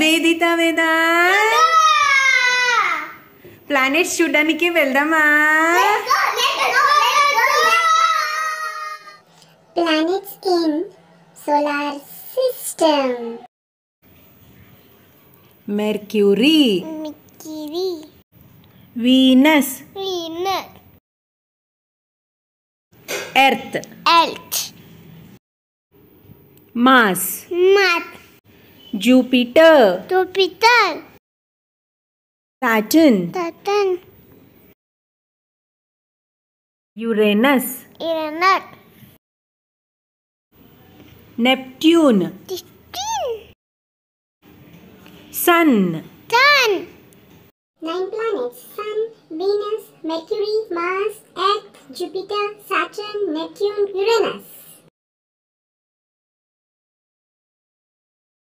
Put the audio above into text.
వేదిత వేదా planets చూడడానికి వెళ్దామా Planets in solar system. Mercury Mercury, Venus Venus, earth Earth, mass Mars, Jupiter. Jupiter. Saturn. Saturn. Uranus. Uranus. Neptune. Neptune. Sun. Sun. Nine planets Sun, Venus, Mercury, Mars, Earth, Jupiter, Saturn, Neptune, Uranus.